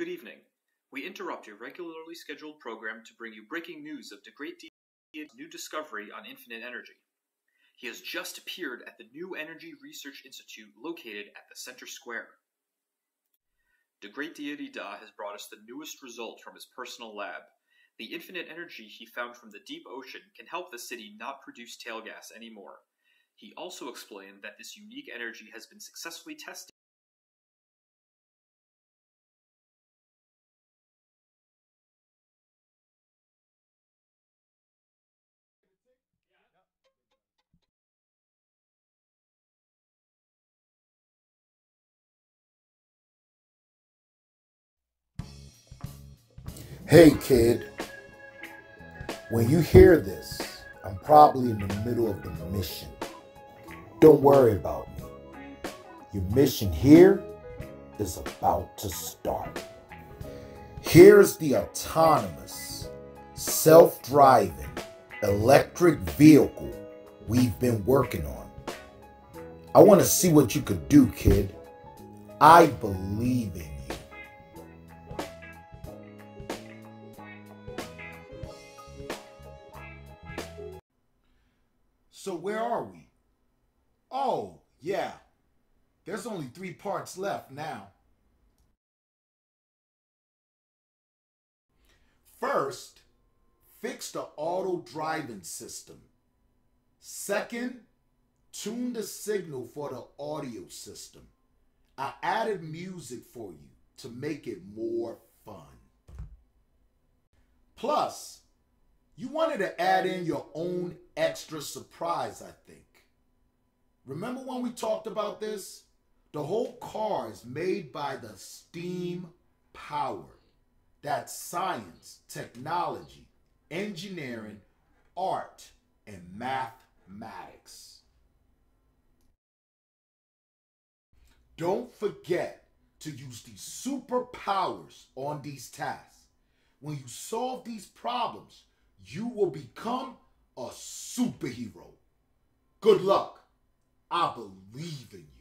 Good evening. We interrupt your regularly scheduled program to bring you breaking news of the great Deity's new discovery on infinite energy. He has just appeared at the New Energy Research Institute located at the Center Square. The great deity Dah has brought us the newest result from his personal lab. The infinite energy he found from the deep ocean can help the city not produce tail gas anymore. He also explained that this unique energy has been successfully tested. Hey, kid. When you hear this, I'm probably in the middle of the mission. Don't worry about me. Your mission here is about to start. Here's the autonomous, self driving, electric vehicle we've been working on. I want to see what you could do, kid. I believe in you. So where are we? Oh, yeah. There's only three parts left now. First, fix the auto driving system. Second, tune the signal for the audio system. I added music for you to make it more fun. Plus, you wanted to add in your own extra surprise, I think. Remember when we talked about this? The whole car is made by the steam power. That's science, technology, engineering, art, and mathematics. Don't forget to use these superpowers on these tasks. When you solve these problems, you will become a superhero. Good luck. I believe in you.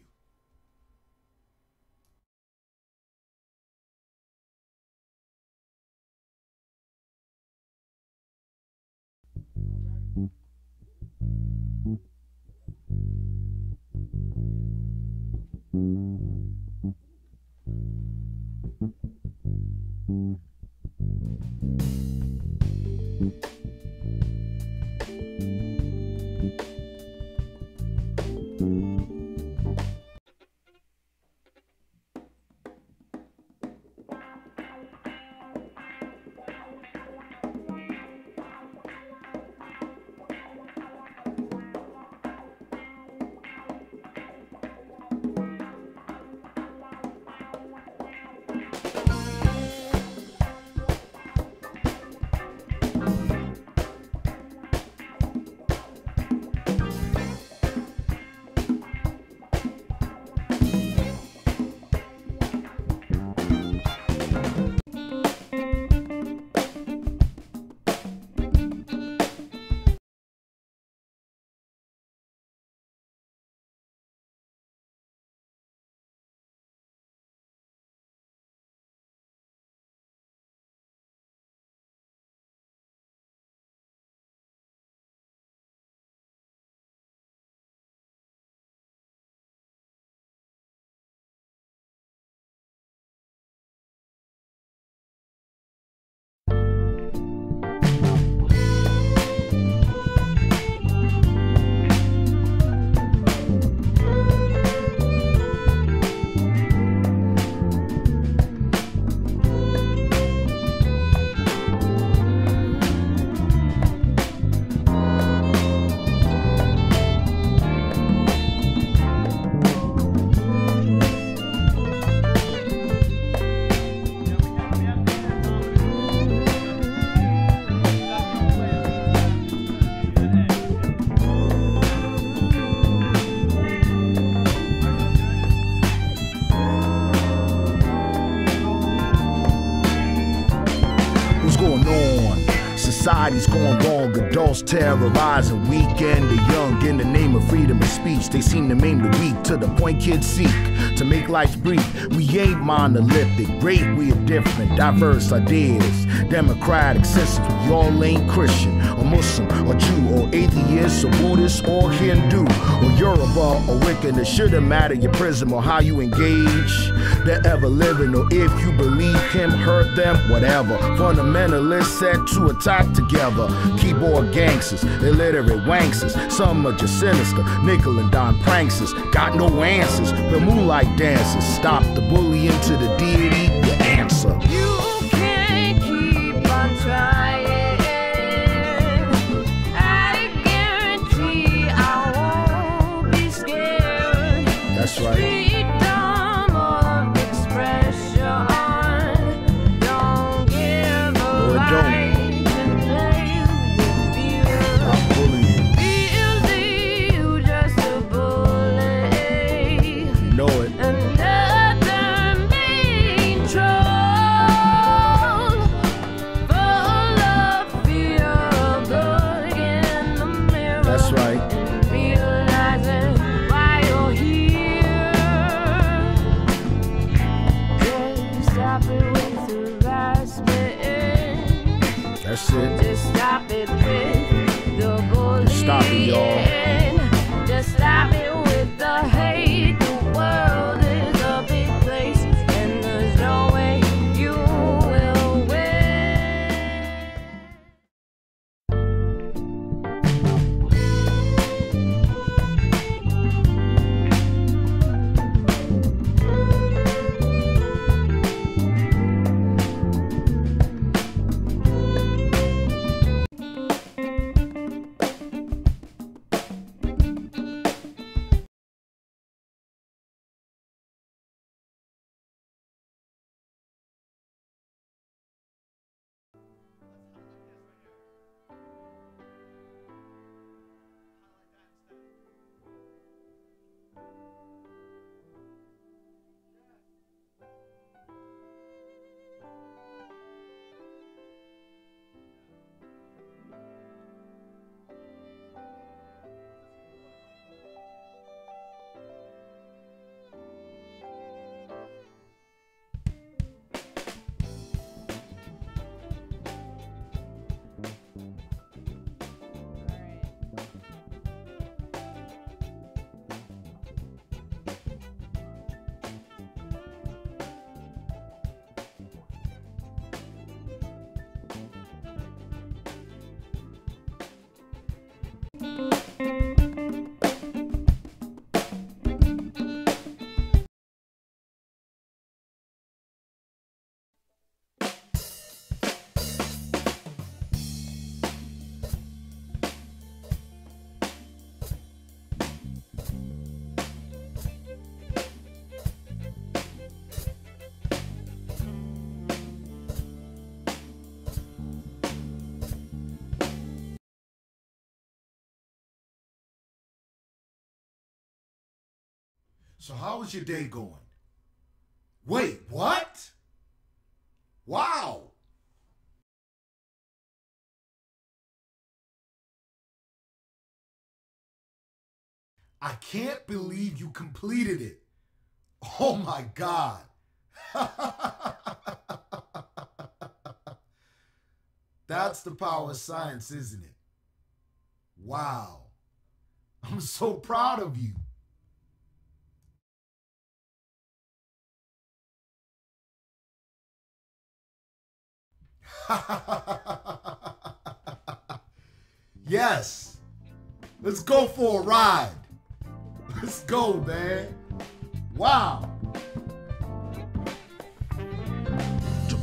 Society's gone wrong. Adults terrorizing weekend the young in the name of freedom of speech. They seem to maim the weak to the point kids seek to make life brief. We ain't monolithic, great, we are different, diverse ideas, democratic systems. We all ain't Christian or Muslim or Jew or atheist or Buddhist or Hindu or Yoruba or Wiccan. It shouldn't matter your prism or how you engage. They're ever living or if you believe him, hurt them, whatever. Fundamentalists set to attack together. Keyboard gangsters, illiterate wanksters. Some are just sinister. Nickel and dime pranksters. Got no answers, The moonlight dancers. Stop the bullying to the deity, the answer. You That's it. Just stop it with the. Stop it, y'all. So how was your day going? Wait, what? Wow. I can't believe you completed it. Oh my God. That's the power of science, isn't it? Wow. I'm so proud of you. yes. Let's go for a ride. Let's go, man. Wow.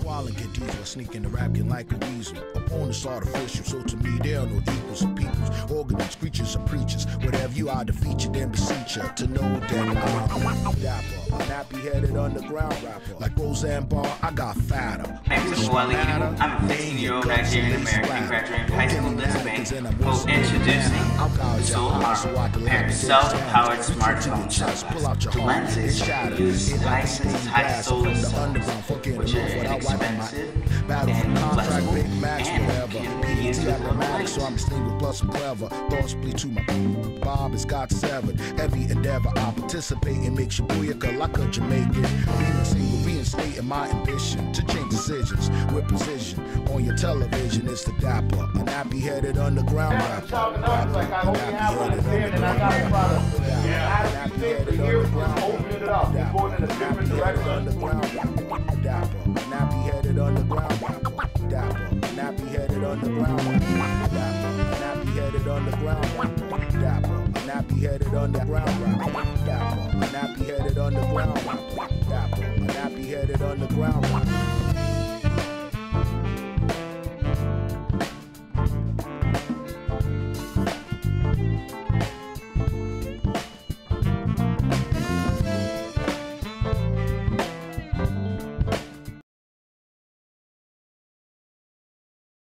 While get diesel, sneaking the rapping like a weasel. Opponents artificial, so to me they are no equals of peoples. Organisms, creatures, or preachers. Whatever you are, defeat you, then beseech you to know that I'm dapper. A nappy headed underground rapper. Like Roseanne Barr, I got fatter. My name is Wole Idowu. I'm a 15-year-old Nigerian American graduate from high school in Lisbon who introducing the Solar Pair self-powered smartphone sunglasses. The lenses use high-sensitive high solar cells, which are inexpensive and flexible and can be used with one light. So I'm distinguished plus I'm clever. Thoughts bleed to my Bob is God severed. Every endeavor I participate in makes you booyaka like a Jamaican. Being single, reinstating my ambition to change decisions with precision. On your television, it's the dapper, a nappy headed underground rapper. talking up, it's like I only have one there and I got a product for that. Yeah. As we think the year, just opening it up. We're going in a different direction. Dapper, a nappy headed underground rapper, dapper, a nappy headed underground. Dapper, a nappy headed underground. Dapper, a nappy headed underground. Dapper, a nappy headed underground. Dapper, a nappy headed underground.